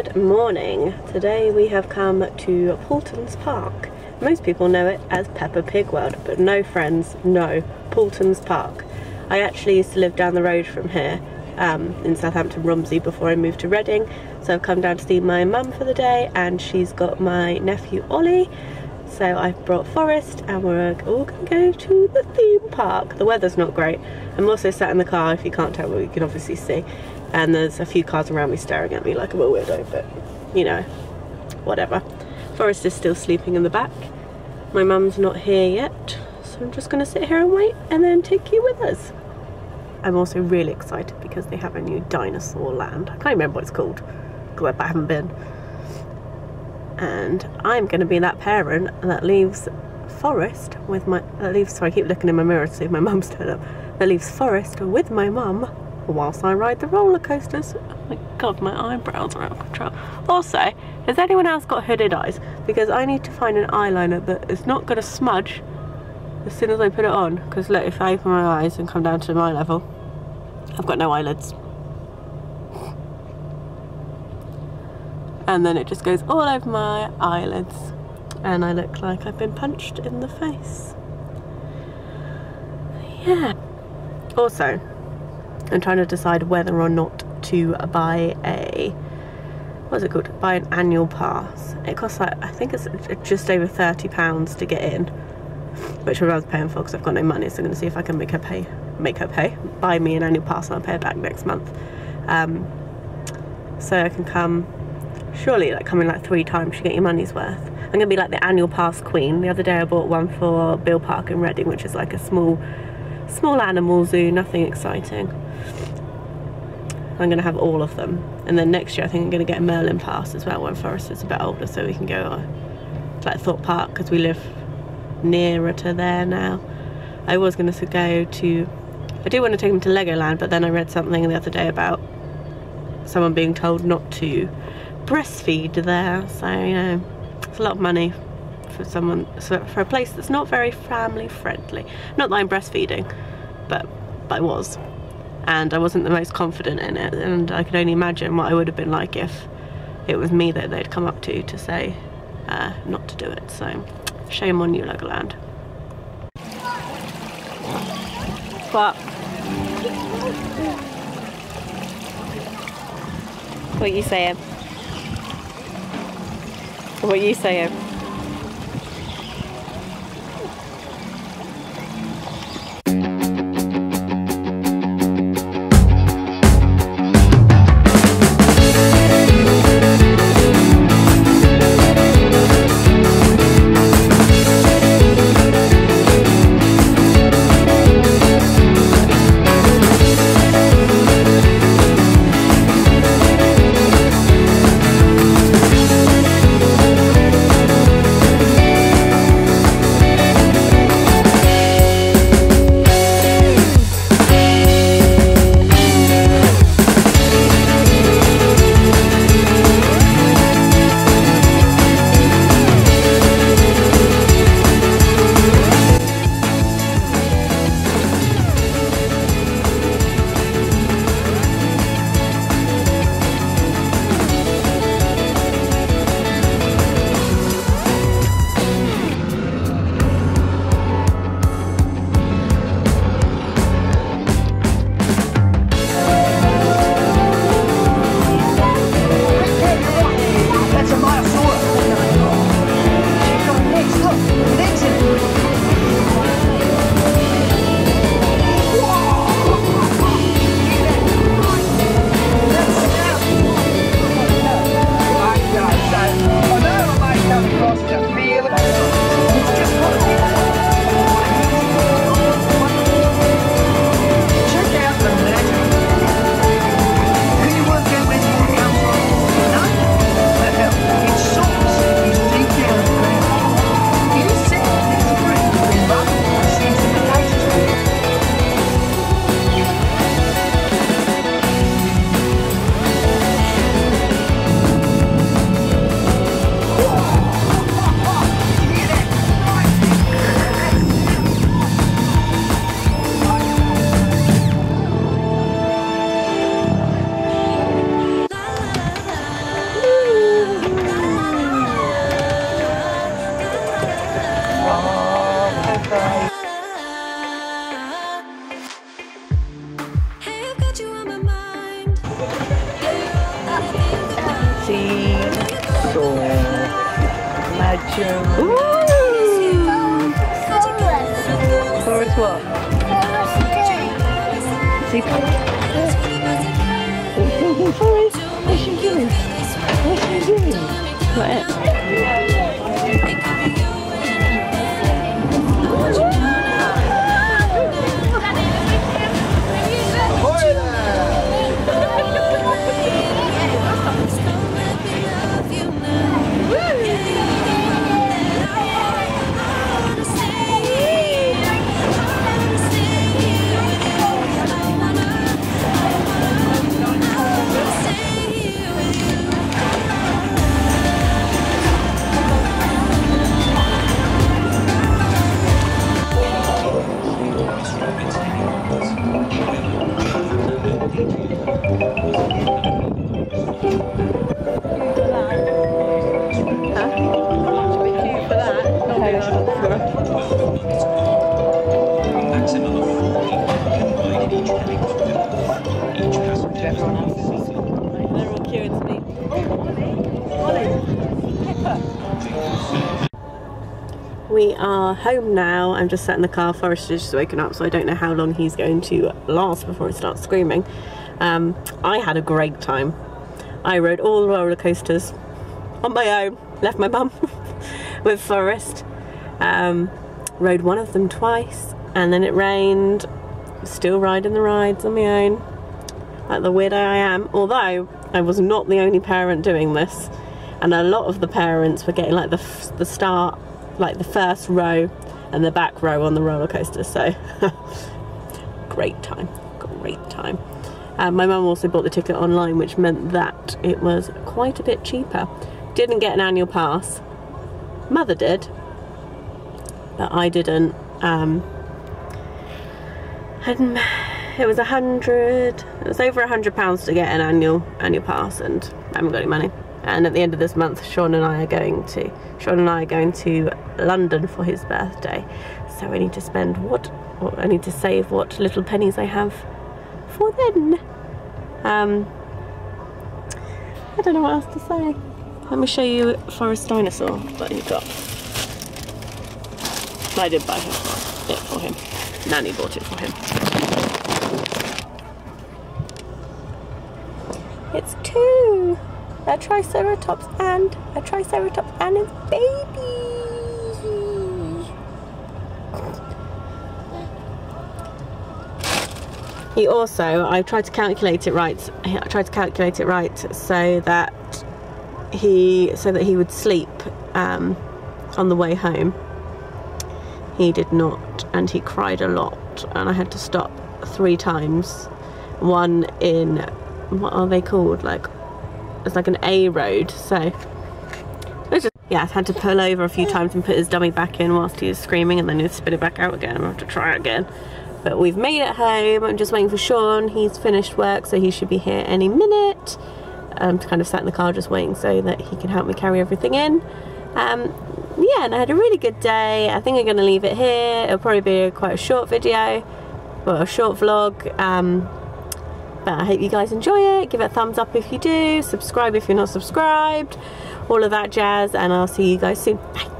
Good morning. Today we have come to Paultons Park. Most people know it as Peppa Pig World, but no friends, no, Paultons Park. I actually used to live down the road from here um, in Southampton Romsey before I moved to Reading. So I've come down to see my mum for the day and she's got my nephew Ollie. So I've brought Forrest and we're all going to go to the theme park. The weather's not great. I'm also sat in the car, if you can't tell, but you can obviously see. And there's a few cars around me staring at me like I'm a weirdo, but you know, whatever. Forrest is still sleeping in the back. My mum's not here yet, so I'm just going to sit here and wait and then take you with us. I'm also really excited because they have a new dinosaur land. I can't remember what it's called because I haven't been. And I'm going to be that parent that leaves Forrest with my that leaves sorry I keep looking in my mirror to see if my mum's turned up that leaves Forrest with my mum whilst I ride the roller coasters. Oh my god, my eyebrows are out of control. Also, has anyone else got hooded eyes? Because I need to find an eyeliner that is not going to smudge as soon as I put it on. Because look, if I open my eyes and come down to my level, I've got no eyelids. And then it just goes all over my eyelids. And I look like I've been punched in the face. Yeah. Also, I'm trying to decide whether or not to buy a what's it called? Buy an annual pass. It costs like I think it's just over thirty pounds to get in, which I'm mum's paying for because I've got no money. So I'm going to see if I can make her pay, make her pay, buy me an annual pass, and I'll pay her back next month. Um, so I can come. Surely, like coming like three times, you get your money's worth. I'm going to be like the annual pass queen. The other day I bought one for Beale Park in Reading, which is like a small, small animal zoo, nothing exciting. I'm going to have all of them. And then next year I think I'm going to get a Merlin pass as well when Forrest is a bit older so we can go uh, to like Thorpe Park because we live nearer to there now. I was going to go to, I do want to take him to Legoland but then I read something the other day about someone being told not to breastfeed there. So, you know, it's a lot of money for someone, for a place that's not very family friendly. Not that I'm breastfeeding, but, but I was and I wasn't the most confident in it and I could only imagine what I would have been like if it was me that they'd come up to to say uh, not to do it so shame on you Legoland. What? What are you saying? What are you saying? Seesaw. Imagine. Forrest what? See, Forrest, what's she doing? What's she doing? What? We are home now. I'm just sat in the car. Forrest just woken up, so I don't know how long he's going to last before he starts screaming. Um, I had a great time. I rode all the roller coasters on my own. Left my mum with Forrest. Um, rode one of them twice, and then it rained. Still riding the rides on my own like the weirdo I am. Although I was not the only parent doing this, and a lot of the parents were getting like the the start, like the first row and the back row on the roller coaster. So great time, great time. Um, my mum also bought the ticket online, which meant that it was quite a bit cheaper. Didn't get an annual pass. Mother did, but I didn't. Um, and it was a hundred it was over a hundred pounds to get an annual annual pass and I haven't got any money and at the end of this month Sean and I are going to Sean and I are going to London for his birthday so I need to spend what I need to save what little pennies I have for then um I don't know what else to say. Let me show you Forrest Dinosaur that he got. I did buy it for him. Nanny bought it for him. It's two. A Triceratops and a Triceratops and its baby. He also, I tried to calculate it right. I tried to calculate it right so that he, so that he would sleep um, on the way home. He did not, and he cried a lot, and I had to stop three times. One in what are they called? Like it's like an A road. So yeah, I had to pull over a few times and put his dummy back in whilst he was screaming, and then he'd spit it back out again. and I have to try it again. But we've made it home. I'm just waiting for Sean. He's finished work, so he should be here any minute. To kind of sat in the car just waiting so that he can help me carry everything in. Um, yeah, and I had a really good day. I think I'm going to leave it here. It'll probably be a, quite a short video, well, a short vlog. Um, but I hope you guys enjoy it. Give it a thumbs up if you do. Subscribe if you're not subscribed. All of that jazz. And I'll see you guys soon. Bye.